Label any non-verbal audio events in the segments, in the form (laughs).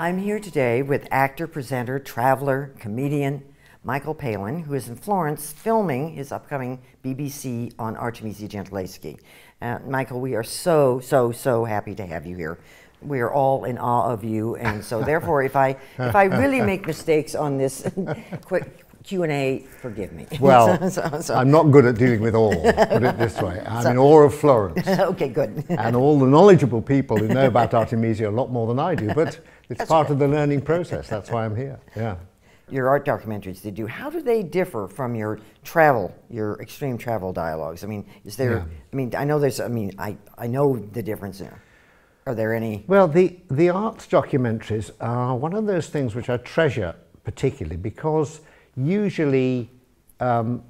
I'm here today with actor, presenter, traveler, comedian Michael Palin, who is in Florence filming his upcoming BBC on Artemisia Gentileschi. Uh, Michael, we are so, so, so happy to have you here. We are all in awe of you, and so therefore, if I if I really make mistakes on this (laughs) quick Q and A, forgive me. (laughs) Well, so, so. I'm not good at dealing with awe. Put it this way: I'm so. in awe of Florence. (laughs) okay, good. and all the knowledgeable people who know about Artemisia a lot more than I do, but it's That's part of the learning process. That's why I'm here. Yeah your art documentaries they do, how do they differ from your travel, your extreme travel dialogues? I mean, is there? Yeah. I mean, I know there's. I mean, I I know the difference there. Are there any? Well, the the arts documentaries are one of those things which I treasure particularly because usually um,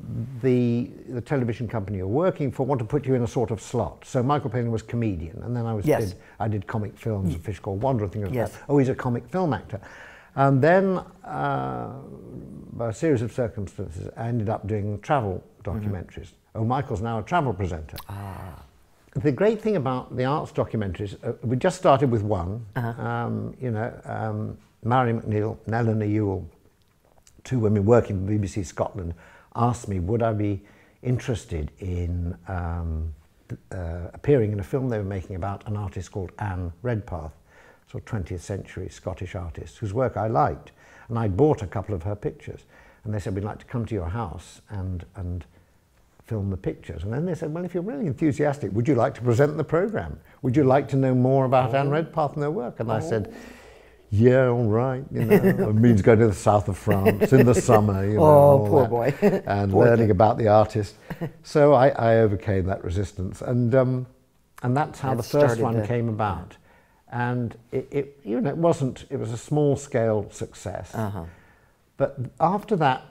the the television company you're working for want to put you in a sort of slot. So Michael Palin was comedian, and then I was yes. did, I did comic films, A Fish Called Wanda, things like yes. that. Oh, he's a comic film actor. And then, uh, by a series of circumstances, I ended up doing travel documentaries. Mm-hmm. Oh, Michael's now a travel presenter. Ah. The great thing about the arts documentaries, uh, we just started with one. Uh-huh. Um, you know, um, Mary McNeil and Eleanor Yule, two women working for BBC Scotland, asked me would I be interested in um, uh, appearing in a film they were making about an artist called Anne Redpath sort of 20th century Scottish artist whose work I liked. And I'd bought a couple of her pictures. And they said, we'd like to come to your house and, and film the pictures. And then they said, well, if you're really enthusiastic, would you like to present the program? Would you like to know more about oh. Anne Redpath and her work? And oh. I said. Yeah, all right. You know, (laughs) it means going to the south of France in the summer. You (laughs) know, oh, poor that, boy. (laughs) and poor learning about the artist. So I, I overcame that resistance. And, um, and that's how that the first one the, came about and it, it, you know it wasn't it was a small scale success uh-huh. but after that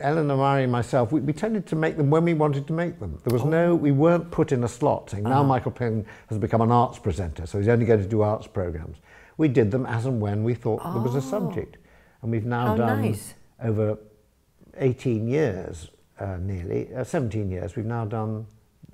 Eleanor Murray and myself we, we, tended to make them when we wanted to make them there was oh. no we weren't put in a slot saying uh-huh. now Michael Palin has become an arts presenter so he's only going to do arts programs we did them as and when we thought oh. there was a oh. subject and we've now How done nice. over 18 years uh, nearly uh, 17 years we've now done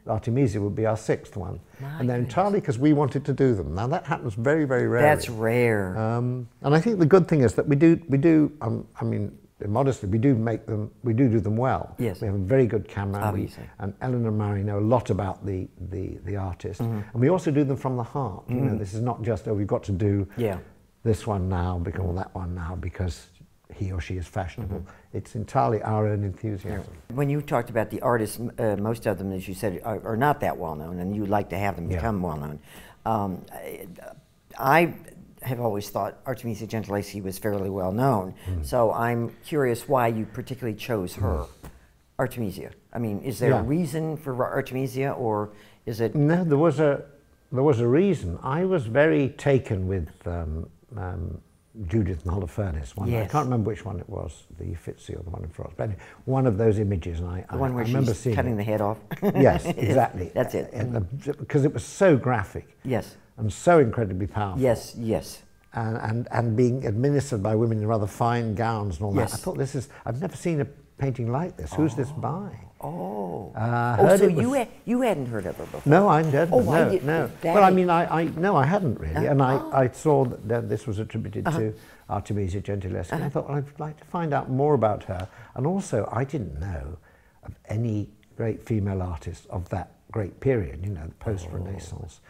Artemisia would be our sixth one. My and they're entirely because we wanted to do them. Now that happens very, very rarely. That's rare. Um, and I think the good thing is that we do, we do. Um, I mean, modestly, we do make them, we do do them well. Yes. We have a very good camera. Obviously. And Eleanor and Mary know a lot about the, the, the artist. Mm-hmm. And we also do them from the heart. Mm-hmm. You know, mm-hmm. this is not just, oh, we've got to do yeah. this one now, because, or that one now, because he or she is fashionable. Mm-hmm. It's entirely our own enthusiasm. When you talked about the artists, uh, most of them, as you said, are, are, not that well known, and you'd like to have them become yeah. well known. Um, I have always thought Artemisia Gentileschi was fairly well known, mm. so I'm curious why you particularly chose her, mm. Artemisia. I mean, is there yeah. a reason for Artemisia, or is it? No, there was a there was a reason. I was very taken with. Um, um, Judith and Holofernes one. Yes. I can't remember which one it was, the Uffizi or the one in France. But anyway, one of those images, and I, the one where I remember she's seeing cutting it. the head off. (laughs) (laughs) yes, exactly. That's it. Because it was so graphic. Yes. And so incredibly powerful. Yes, yes. And, and, and being administered by women in rather fine gowns and all yes. that. I thought this is, I've never seen a painting like this. Oh. Who's this oh. by? Oh. Uh, oh, so you, had, you hadn't heard of her before? No, I hadn't. Oh, no, no. Well, I mean, I, I, no, I hadn't really. Uh, and I, oh. I saw that this was attributed uh-huh. to Artemisia Gentileschi. Uh-huh. I thought, well, I'd like to find out more about her. And also, I didn't know of any great female artist of that great period, you know, the post-Renaissance.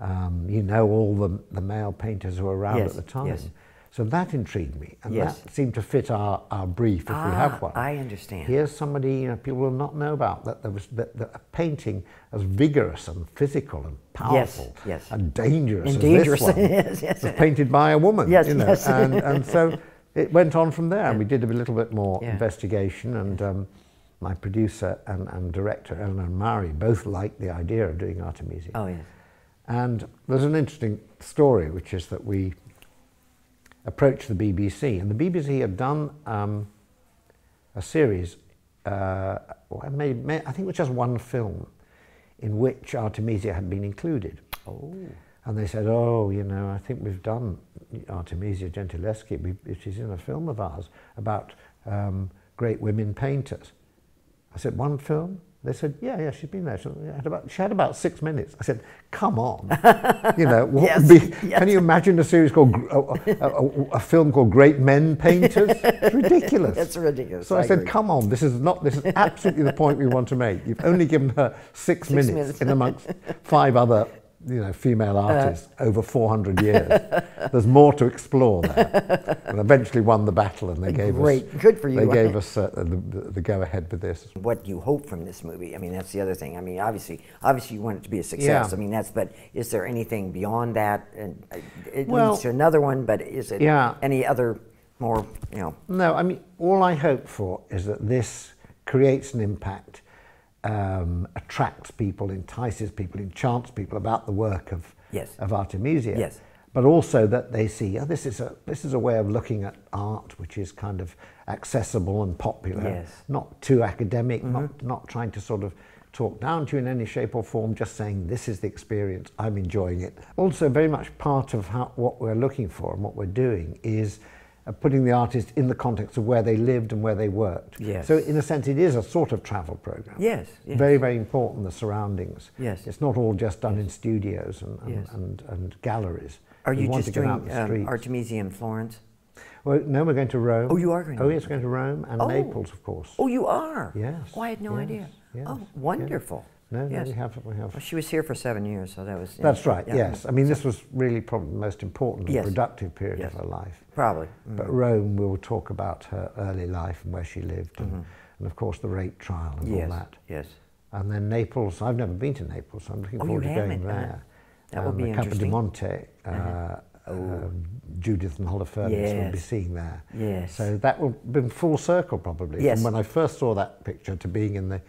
Oh. Um, you know all the, the male painters who were around yes, at the time. Yes. So that intrigued me, and yes. that seemed to fit our, our brief if ah, we have one. I understand. Here's somebody you know, people will not know about that there was that, that a painting as vigorous and physical and powerful yes, yes. and dangerous and as dangerous. this one (laughs) yes, yes. was painted by a woman. Yes, you know, yes. and, and so it went on from there, and we did a little bit more yeah. investigation, and um, my producer and, and director Eleanor Mary both liked the idea of doing Artemisia. Oh yes. And there's an interesting story, which is that we approached the BBC, and the BBC had done um, a series, uh, may, may, I think it was just one film, in which Artemisia had been included. Oh. And they said, oh, you know, I think we've done Artemisia Gentileschi, which is in a film of ours, about um, great women painters. I said, one film? They said, yeah, yeah, she's been there. She had about, she had about six minutes. I said, come on. (laughs) you know, what Yes, would be, yes. can you imagine a series called, a, a, a, a film called Great Men Painters? It's ridiculous. That's ridiculous. So I, I said, come on, this is not, this is absolutely the point we want to make. You've only given her six, minutes, minutes. in amongst five other, you know, female Uh. artists over 400 years. (laughs) There's more to explore there. and eventually won the battle and they gave Great. us, Good for you. they gave us uh, the, the, the go ahead with this. what do you hope from this movie. I mean, that's the other thing. I mean, obviously, obviously, you want it to be a success. Yeah. I mean, that's. But is there anything beyond that? And uh, it Well- leads to another one. But is it Yeah. any other more? You know, No, I mean, all I hope for is that this creates an impact, um, attracts people, entices people, enchants people about the work of, Yes. of Artemisia. Yes. But also that they see, oh, this is, a, this is a way of looking at art which is kind of accessible and popular, Yes. Mm-hmm. not too academic, not, not trying to sort of talk down to you in any shape or form, just saying this is the experience, I'm enjoying it. Also, very much part of how, what we're looking for and what we're doing is uh, putting the artist in the context of where they lived and where they worked. Yes. So, in a sense, it is a sort of travel program. Yes, yes. Very, very important, the surroundings. Yes. It's not all just done in studios and, and, Yes. and, and galleries. are We you just doing the um. Artemisia in Florence? Well, no, we're going to Rome. Oh, you are going to Oh, yes, we're going to Rome and Oh. Naples, of course. Oh, you are. Yes, Oh, I had no yes, idea. yes, oh, yes. wonderful. No, no, yes. we have, we have. Well, she was here for seven years, so that was. That's right. Yeah. Yes, I mean this was really probably the most important and Yes. productive period Yes. of her life. Probably. Mm. But Rome, we'll talk about her early life and where she lived, and, and of course the rape trial and yes. all that. Yes. And then Naples. I've never been to Naples, so I'm looking Oh, forward to going? Uh, there. that would be the Campo interesting. Monte. Uh, um, Judith and Holofernes will be Yes. seeing there. Yes. So that will be full circle probably Yes. from when I first saw that picture to being in the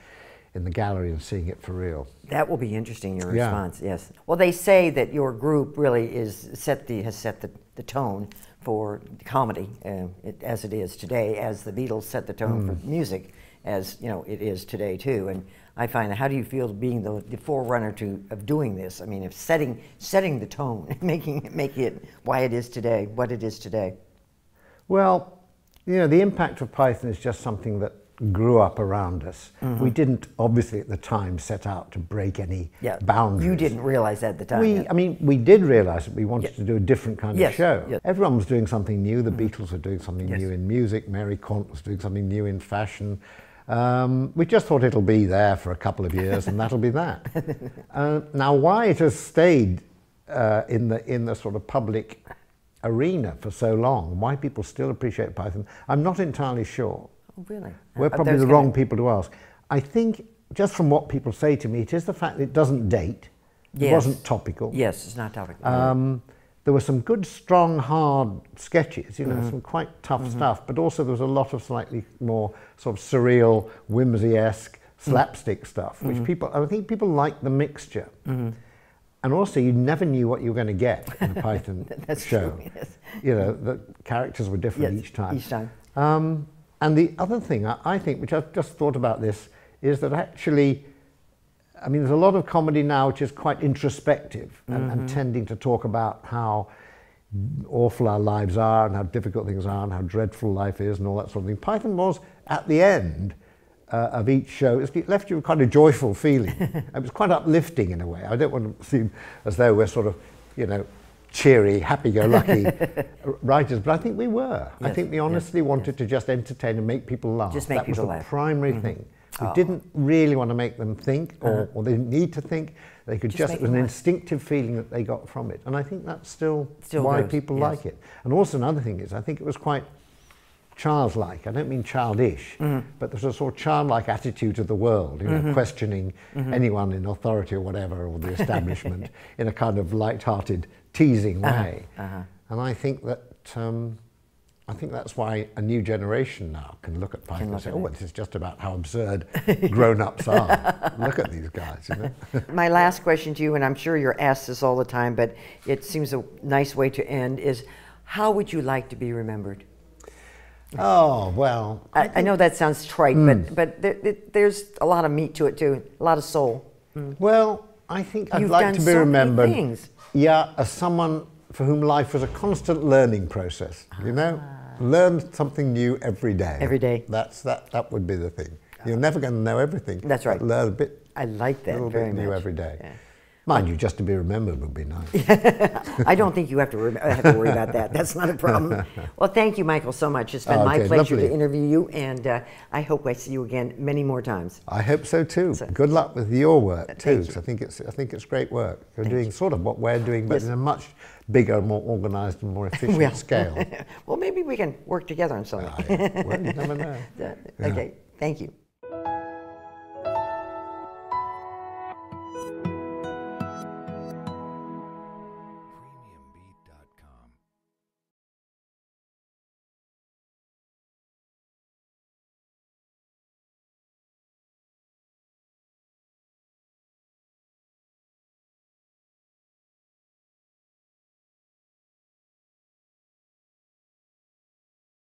in the gallery and seeing it for real. That will be interesting. Your Yeah. response, yes. Well, they say that your group really is set the has set the, the tone for comedy uh, it, as it is today, as the Beatles set the tone Hmm. for music, as you know it is today too. And I find how do you feel being the, the forerunner to of doing this? I mean, if setting setting the tone, (laughs) making making it why it is today, what it is today. Well, you know, the impact of Python is just something that grew up around us. Mm-hmm. We didn't obviously at the time set out to break any Yeah, boundaries. You didn't realize that at the time. We, yeah. I mean, we did realise that we wanted Yeah. to do a different kind Yes, of show. yes. Everyone was doing something new. The Beatles were doing something Yes. new in music. Mary Quant was doing something new in fashion. Um, we just thought it'll be there for a couple of years, and that'll be that. (laughs) uh, now, why it has stayed uh, in the in the sort of public arena for so long, why people still appreciate Python, I'm not entirely sure. Oh, really? We're Uh, probably the wrong people to ask. I think, just from what people say to me, it is the fact that it doesn't date. It Yes. wasn't topical. Yes, it's not topical. Um, there were some good, strong, hard sketches, you know, Mm-hmm. some quite tough stuff, but also there was a lot of slightly more sort of surreal, whimsy-esque, Mm. slapstick stuff, which Mm-hmm. people, I think people like the mixture. And also, you never knew what you were going to get in a Python (laughs) That's show. true, yes. You know, the characters were different Yes, each time. each time. Um, and the other thing I, I think, which I've just thought about this, is that actually, I mean, there's a lot of comedy now which is quite introspective and, and tending to talk about how awful our lives are and how difficult things are and how dreadful life is and all that sort of thing. Python was at the end uh, of each show, it left you with quite a joyful feeling. (laughs) it was quite uplifting in a way. I don't want to seem as though we're sort of, you know, cheery, happy-go-lucky (laughs) writers, but I think we were. I think we yes, honestly wanted to just entertain and make people laugh. Just make that was the laugh. Primary mm-hmm. thing. We Oh. didn't really want to make them think, or, uh-huh. or they didn't need to think. They could Just just, it was an laugh. instinctive feeling that they got from it. And I think that's still, Still why goes, people yes. like it. And also another thing is, I think it was quite childlike. I don't mean childish, Mm-hmm. but there's a sort of childlike attitude to the world, you know, Mm-hmm. questioning anyone in authority or whatever, or the establishment, (laughs) in a kind of light-hearted, teasing Uh-huh, way. And I think that um, I think that's why a new generation now can look at Python and say, "Oh, well, this is just about how absurd (laughs) grown-ups are. look at these guys." You know? (laughs) My last question to you, and I'm sure you're asked this all the time, but it seems a nice way to end, is how would you like to be remembered? Oh well, I, I know that sounds trite, Hmm. but, but there, there- there's a lot of meat to it too, a lot of soul. Well, I think I'd You've like to be so remembered. Yeah, as someone for whom life was a constant learning process. You know, learn something new every day. Ah. Every day. That's that. That would be the thing. You're never going to know everything. That's right. Learn a bit, I like a that little very bit new every day. Yeah. Mind you, just to be remembered would be nice. (laughs) I don't think you have to, re- have to worry about that. That's not a problem. (laughs) Well, thank you, Michael, so much. It's been my pleasure lovely. to interview you, and uh, I hope I see you again many more times. I hope so too. Good luck with your work too. you. I think it's I think it's great work. You're doing sort of what we're doing, but Yes. in a much bigger, more organised, and more efficient Well. scale. (laughs) well, maybe we can work together on something. I- well, you never know. okay, thank you.